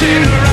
Rushing around.